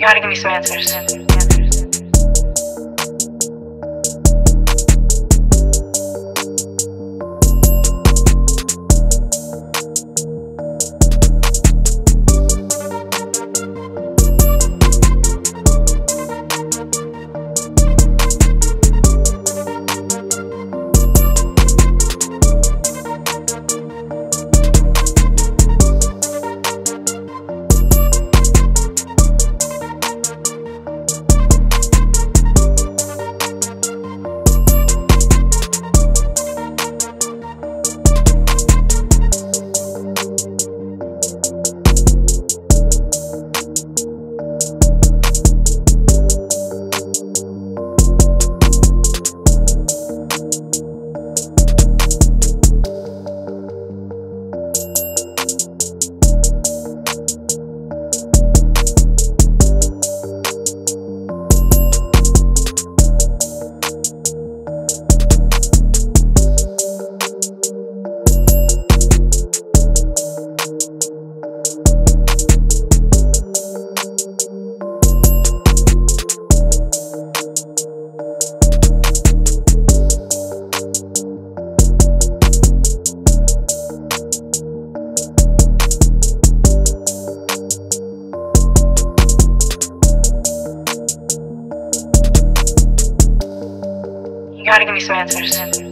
You gotta give me some answers. You gotta give me some answers.